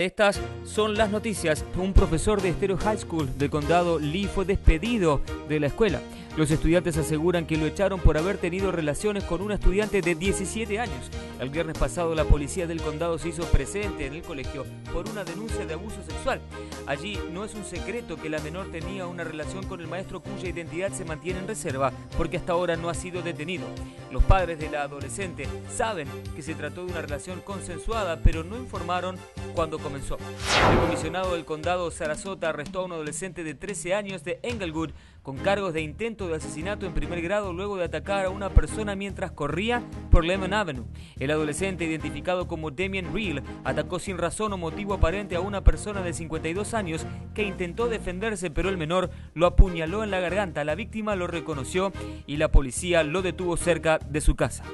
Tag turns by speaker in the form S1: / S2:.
S1: Estas son las noticias. Un profesor de Stereo High School del condado Lee fue despedido de la escuela. Los estudiantes aseguran que lo echaron por haber tenido relaciones con una estudiante de 17 años. El viernes pasado la policía del condado se hizo presente en el colegio por una denuncia de abuso sexual. Allí no es un secreto que la menor tenía una relación con el maestro cuya identidad se mantiene en reserva porque hasta ahora no ha sido detenido. Los padres de la adolescente saben que se trató de una relación consensuada pero no informaron cuando comenzó. El comisionado del condado Sarasota arrestó a un adolescente de 13 años de Englewood con cargos de intento de asesinato en primer grado luego de atacar a una persona mientras corría por Lemon Avenue. El adolescente, identificado como Damien Real, atacó sin razón o motivo aparente a una persona de 52 años que intentó defenderse, pero el menor lo apuñaló en la garganta. La víctima lo reconoció y la policía lo detuvo cerca de su casa.